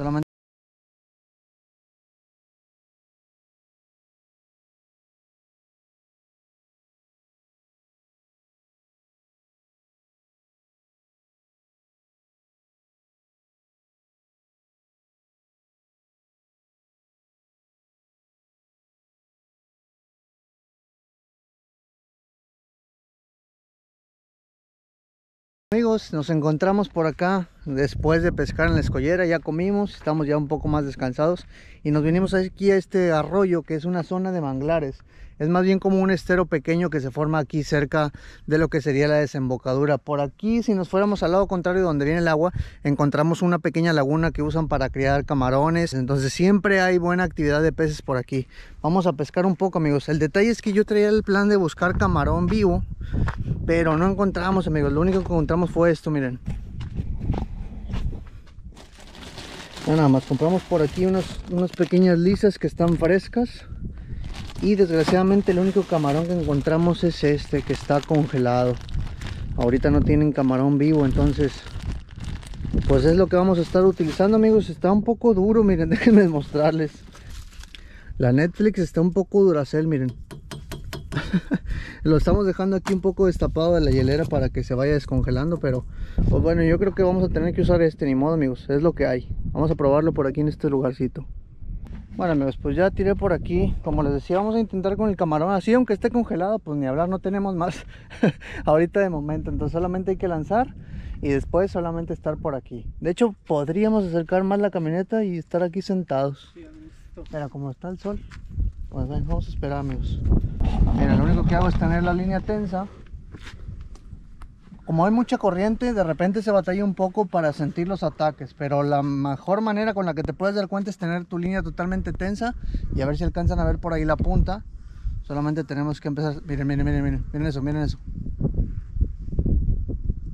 Solamente Amigos, nos encontramos por acá después de pescar en la escollera, ya comimos, estamos ya un poco más descansados y nos vinimos aquí a este arroyo que es una zona de manglares. Es más bien como un estero pequeño que se forma aquí cerca de lo que sería la desembocadura. Por aquí, si nos fuéramos al lado contrario donde viene el agua, encontramos una pequeña laguna que usan para criar camarones. Entonces siempre hay buena actividad de peces por aquí. Vamos a pescar un poco, amigos. El detalle es que yo traía el plan de buscar camarón vivo, pero no encontramos, amigos. Lo único que encontramos fue esto, miren. nada más compramos por aquí unas, unas pequeñas lisas que están frescas y desgraciadamente el único camarón que encontramos es este que está congelado. Ahorita no tienen camarón vivo entonces pues es lo que vamos a estar utilizando amigos. Está un poco duro miren déjenme mostrarles. La Netflix está un poco duracel miren. Lo estamos dejando aquí un poco destapado de la hielera para que se vaya descongelando pero pues bueno yo creo que vamos a tener que usar este ni modo amigos. Es lo que hay. Vamos a probarlo por aquí en este lugarcito bueno amigos, pues ya tiré por aquí. Como les decía, vamos a intentar con el camarón. Así, aunque esté congelado, pues ni hablar, no tenemos más Ahorita de momento. Entonces solamente hay que lanzar Y después solamente estar por aquí. De hecho, podríamos acercar más la camioneta Y estar aquí sentados. Mira, como está el sol Pues ven, vamos a esperar amigos. Mira, lo único que hago es tener la línea tensa como hay mucha corriente, de repente se batalla un poco para sentir los ataques, pero la mejor manera con la que te puedes dar cuenta es tener tu línea totalmente tensa y a ver si alcanzan a ver por ahí la punta. Solamente tenemos que empezar, miren, miren, miren, miren, miren eso, miren eso.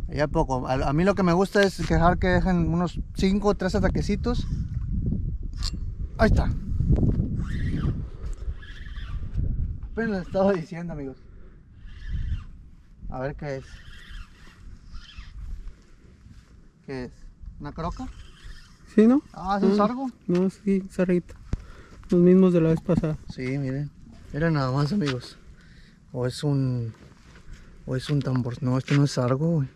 Ya poco, a, mí lo que me gusta es dejar que dejen unos 5 o 3 ataquecitos. Ahí está. Pero les estaba diciendo amigos. A ver qué es. ¿Qué es? ¿Una croca? Sí, ¿no? Ah, ¿es un sargo? No, sí, sarrito. Los mismos de la vez pasada. Sí, miren. Miren nada más, amigos. O es un... O es un tambor. No, este no es sargo, güey.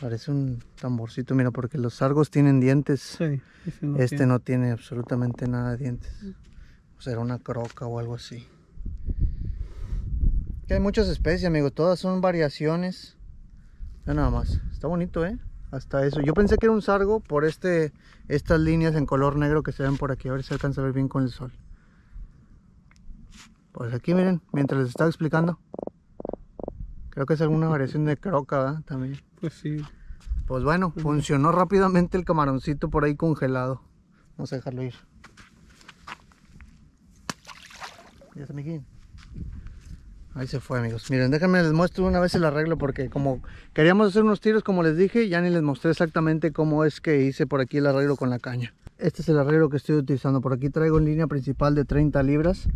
Parece un tamborcito, mira, porque los sargos tienen dientes. Sí, no este tiene. no tiene absolutamente nada de dientes. O será una croca o algo así. Que hay muchas especies, amigos. Todas son variaciones. Ya nada más. Está bonito, ¿eh? Hasta eso. Yo pensé que era un sargo por este, estas líneas en color negro que se ven por aquí. A ver si se alcanza a ver bien con el sol. Pues aquí miren, mientras les estaba explicando. Creo que es alguna variación de croca, También. Pues sí. Pues bueno, funcionó rápidamente el camaroncito por ahí congelado. Vamos a dejarlo ir. Ya está. Ahí se fue amigos. Miren, déjenme les muestro una vez el arreglo porque como queríamos hacer unos tiros como les dije, ya ni les mostré exactamente cómo es que hice por aquí el arreglo con la caña. Este es el arreglo que estoy utilizando. Por aquí traigo en línea principal de 30 libras.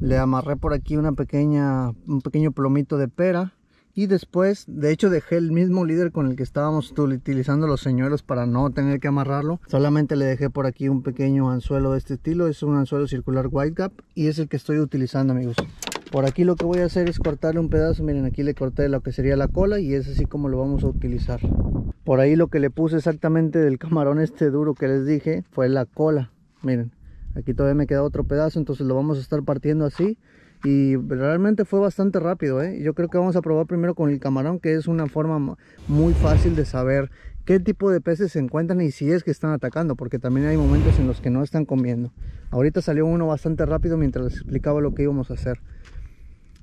Le amarré por aquí una pequeña, un pequeño plomito de pera. Y después, de hecho dejé el mismo líder con el que estábamos utilizando los señuelos para no tener que amarrarlo. Solamente le dejé por aquí un pequeño anzuelo de este estilo. Es un anzuelo circular white gap y es el que estoy utilizando amigos. Por aquí lo que voy a hacer es cortarle un pedazo, miren aquí le corté lo que sería la cola y es así como lo vamos a utilizar. Por ahí lo que le puse exactamente del camarón este duro que les dije fue la cola, miren. Aquí todavía me queda otro pedazo, entonces lo vamos a estar partiendo así. Y realmente fue bastante rápido, ¿eh? Yo creo que vamos a probar primero con el camarón, que es una forma muy fácil de saber qué tipo de peces se encuentran y si es que están atacando, porque también hay momentos en los que no están comiendo. Ahorita salió uno bastante rápido mientras les explicaba lo que íbamos a hacer.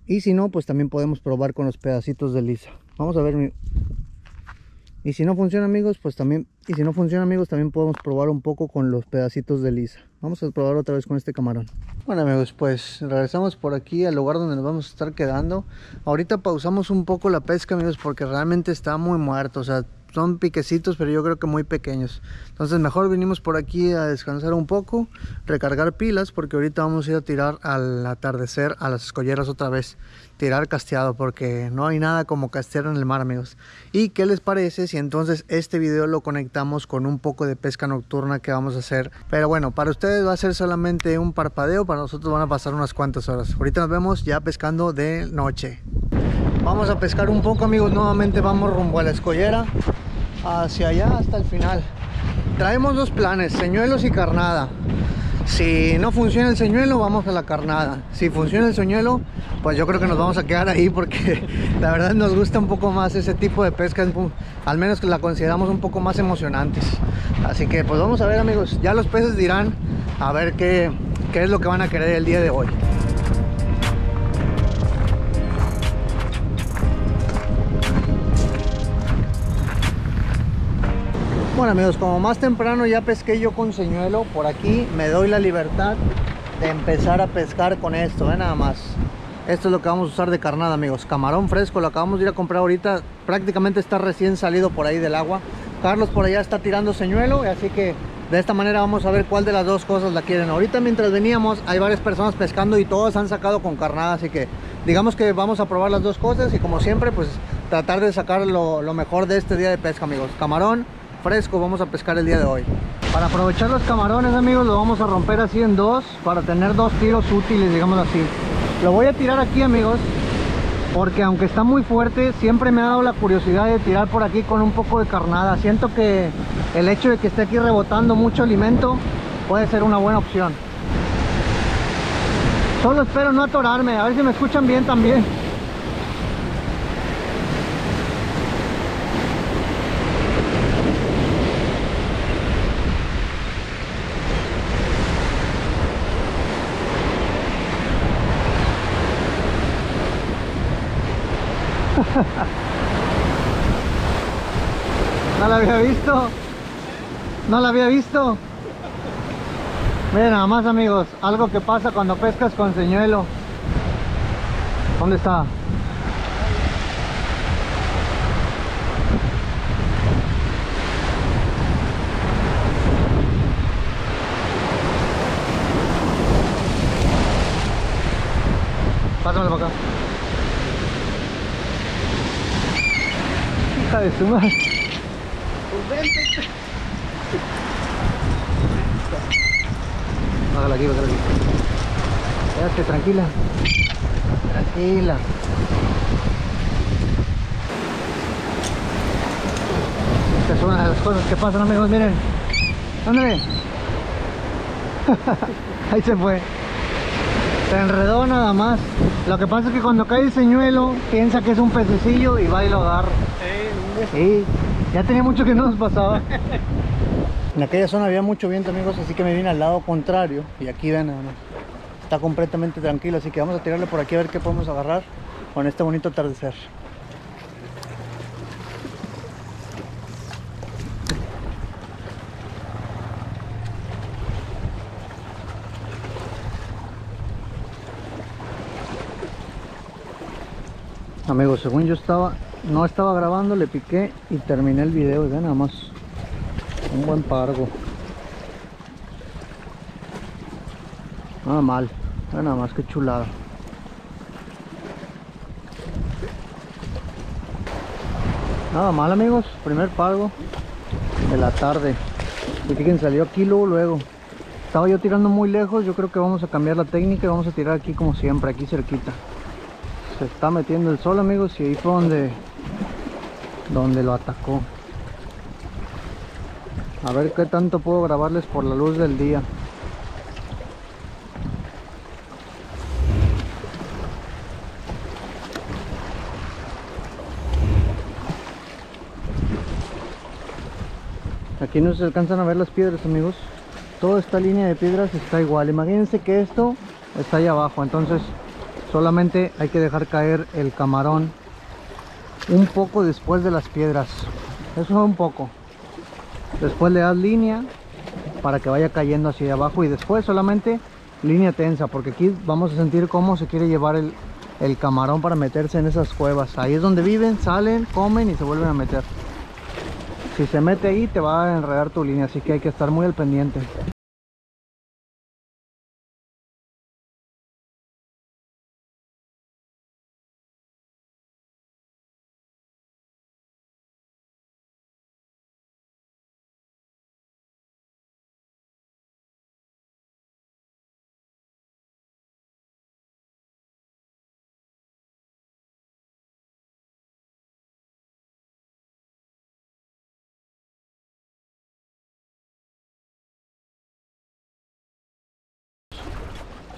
Y si no, pues también podemos probar con los pedacitos de lisa. Vamos a ver. Y si no funciona amigos, pues también... Y si no funciona amigos, también podemos probar un poco con los pedacitos de lisa. Vamos a probar otra vez con este camarón. Bueno amigos, pues regresamos por aquí al lugar donde nos vamos a estar quedando. Ahorita pausamos un poco la pesca amigos porque realmente está muy muerto. O sea, son piquecitos, pero yo creo que muy pequeños. Entonces mejor vinimos por aquí a descansar un poco, recargar pilas, porque ahorita vamos a ir a tirar al atardecer a las escolleras otra vez. Tirar casteado, porque no hay nada como castear en el mar, amigos. ¿Y qué les parece si entonces este video lo conectamos con un poco de pesca nocturna que vamos a hacer? Pero bueno, para ustedes va a ser solamente un parpadeo, para nosotros van a pasar unas cuantas horas. Ahorita nos vemos ya pescando de noche. Vamos a pescar un poco amigos, nuevamente vamos rumbo a la escollera Hacia allá hasta el final. Traemos dos planes, señuelos y carnada. Si no funciona el señuelo, vamos a la carnada. Si funciona el señuelo, pues yo creo que nos vamos a quedar ahí Porque la verdad nos gusta un poco más ese tipo de pesca Al menos que la consideramos un poco más emocionantes. Así que pues vamos a ver amigos. Ya los peces dirán a ver qué, qué es lo que van a querer el día de hoy Bueno amigos, como más temprano ya pesqué yo con señuelo, por aquí me doy la libertad de empezar a pescar con esto, ¿eh? nada más. Esto es lo que vamos a usar de carnada amigos, camarón fresco, lo acabamos de ir a comprar ahorita, prácticamente está recién salido por ahí del agua. Carlos por allá está tirando señuelo, así que de esta manera vamos a ver cuál de las dos cosas la quieren. Ahorita mientras veníamos hay varias personas pescando y todos han sacado con carnada, así que digamos que vamos a probar las dos cosas y como siempre pues tratar de sacar lo, lo mejor de este día de pesca amigos. Camarón fresco vamos a pescar el día de hoy. Para aprovechar los camarones amigos lo vamos a romper así en dos para tener dos tiros útiles digamos así. Lo voy a tirar aquí amigos porque aunque está muy fuerte siempre me ha dado la curiosidad de tirar por aquí con un poco de carnada. Siento que el hecho de que esté aquí rebotando mucho alimento puede ser una buena opción. Solo espero no atorarme a ver si me escuchan bien también había visto. No la había visto. Miren nada más amigos, algo que pasa cuando pescas con señuelo. ¿Dónde está? Pásamelo para acá. hija de su madre. Bájala aquí. Quédate tranquila. Tranquila. Esta es una de las cosas que pasan amigos, miren. Ándale. Ahí se fue. Se enredó nada más. Lo que pasa es que cuando cae el señuelo, piensa que es un pececillo y va y lo agarra. Sí, ya tenía mucho que no nos pasaba. En aquella zona había mucho viento amigos, así que me vine al lado contrario y aquí ven Está completamente tranquilo, así que vamos a tirarle por aquí a ver qué podemos agarrar con este bonito atardecer. Amigos, según yo estaba no estaba grabando, le piqué y terminé el video. Y nada más. Un buen pargo. Nada mal. nada más que chulada. Nada mal amigos. Primer pargo de la tarde. Y quien salió aquí luego, luego. Estaba yo tirando muy lejos. Yo creo que vamos a cambiar la técnica y vamos a tirar aquí como siempre, aquí cerquita se está metiendo el sol amigos y ahí fue donde donde lo atacó a ver qué tanto puedo grabarles por la luz del día. Aquí no se alcanzan a ver las piedras amigos. Toda esta línea de piedras está igual. Imagínense que esto está ahí abajo. Entonces solamente hay que dejar caer el camarón un poco después de las piedras. Eso es un poco después le das línea para que vaya cayendo hacia abajo y después solamente línea tensa porque aquí vamos a sentir cómo se quiere llevar el, el camarón para meterse en esas cuevas ahí es donde viven, salen, comen y se vuelven a meter Si se mete ahí te va a enredar tu línea, así que hay que estar muy al pendiente.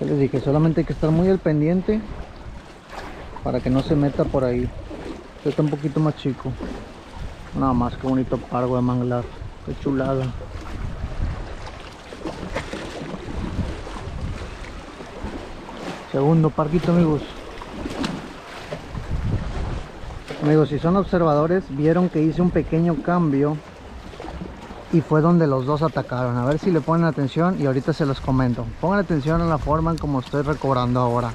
Les dije, solamente hay que estar muy al pendiente para que no se meta por ahí. Este está un poquito más chico. Nada más, que bonito pargo de manglar. Qué chulada. Segundo parquito, amigos. Amigos, si son observadores, vieron que hice un pequeño cambio y fue donde los dos atacaron. A ver si le ponen atención y ahorita se los comento. Pongan atención a la forma en como estoy recobrando ahora.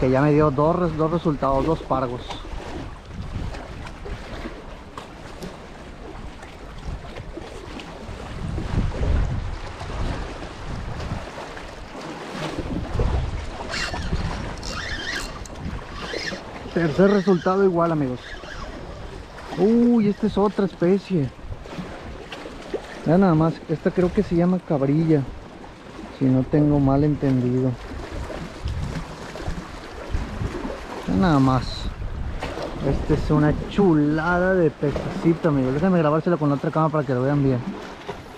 Que ya me dio dos, dos resultados, dos pargos. Tercer resultado igual amigos. Uy, esta es otra especie. Ya nada más, esta creo que se llama cabrilla. Si no tengo mal entendido. Ya nada más. Esta es una chulada de pececito, amigos. Déjenme grabárselo con la otra cámara para que lo vean bien.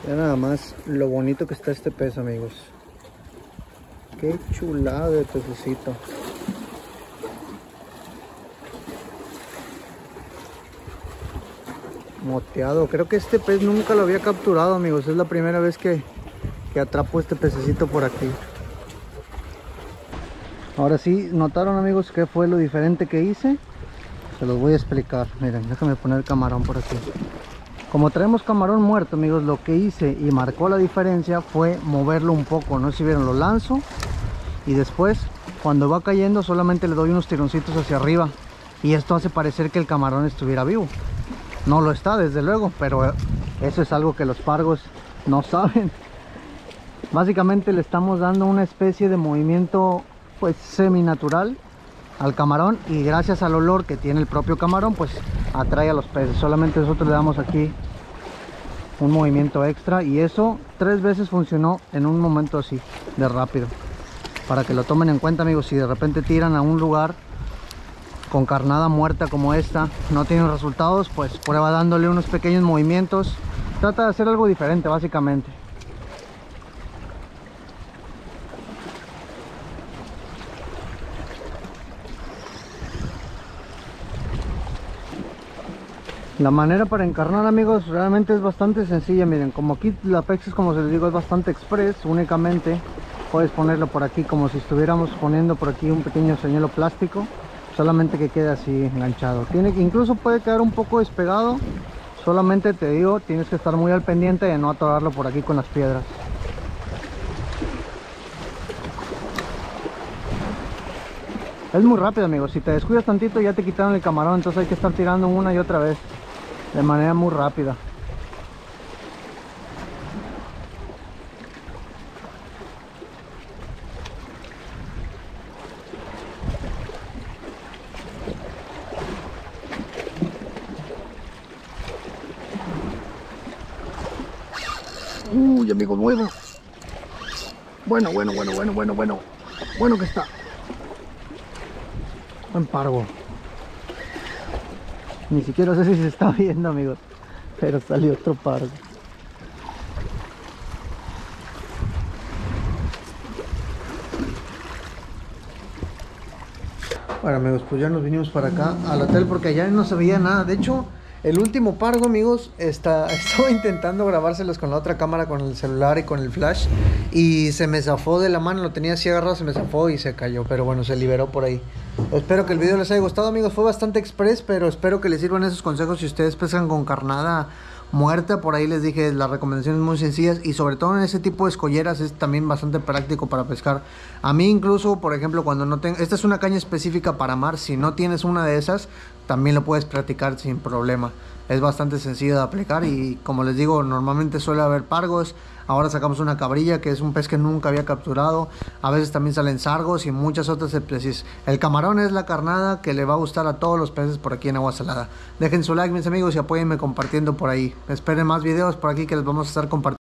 Ya nada más lo bonito que está este pez, amigos. Qué chulada de pececito. Moteado. Creo que este pez nunca lo había capturado amigos. Es la primera vez que, que atrapo este pececito por aquí. Ahora sí notaron amigos qué fue lo diferente que hice se los voy a explicar. Miren déjame poner el camarón por aquí. Como traemos camarón muerto amigos lo que hice y marcó la diferencia fue moverlo un poco. No sé si vieron lo lanzo y después cuando va cayendo solamente le doy unos tironcitos hacia arriba. Y esto hace parecer que el camarón estuviera vivo no lo está desde luego pero eso es algo que los pargos no saben. Básicamente le estamos dando una especie de movimiento pues semi natural al camarón y gracias al olor que tiene el propio camarón pues atrae a los peces. Solamente nosotros le damos aquí un movimiento extra y eso tres veces funcionó en un momento así de rápido. Para que lo tomen en cuenta amigos si de repente tiran a un lugar con carnada muerta como esta no tiene resultados pues prueba dándole unos pequeños movimientos. Trata de hacer algo diferente básicamente. La manera para encarnar amigos realmente es bastante sencilla miren como aquí la Pexis como se les digo es bastante express únicamente puedes ponerlo por aquí como si estuviéramos poniendo por aquí un pequeño señuelo plástico solamente que quede así enganchado. Tiene que incluso puede quedar un poco despegado solamente te digo tienes que estar muy al pendiente de no atorarlo por aquí con las piedras. Es muy rápido amigos si te descuidas tantito ya te quitaron el camarón entonces hay que estar tirando una y otra vez de manera muy rápida Uy, amigo nuevo. Bueno, bueno, bueno, bueno, bueno, bueno. Bueno que está. Buen pargo. Ni siquiera sé si se está viendo, amigos. Pero salió otro pargo. Bueno amigos, pues ya nos vinimos para acá al hotel porque allá no se veía nada. De hecho, el último pargo, amigos, está, estaba intentando grabárselos con la otra cámara, con el celular y con el flash. Y se me zafó de la mano, lo tenía así agarrado, se me zafó y se cayó. Pero bueno, se liberó por ahí. Espero que el video les haya gustado, amigos. Fue bastante express, pero espero que les sirvan esos consejos si ustedes pescan con carnada muerta. Por ahí les dije las recomendaciones muy sencillas y sobre todo en ese tipo de escolleras es también bastante práctico para pescar. A mí incluso, por ejemplo, cuando no tengo... Esta es una caña específica para mar. Si no tienes una de esas, también lo puedes practicar sin problema. Es bastante sencillo de aplicar y como les digo, normalmente suele haber pargos. Ahora sacamos una cabrilla que es un pez que nunca había capturado. A veces también salen sargos y muchas otras especies. El camarón es la carnada que le va a gustar a todos los peces por aquí en agua salada. Dejen su like mis amigos y apóyenme compartiendo por ahí. Esperen más videos por aquí que les vamos a estar compartiendo.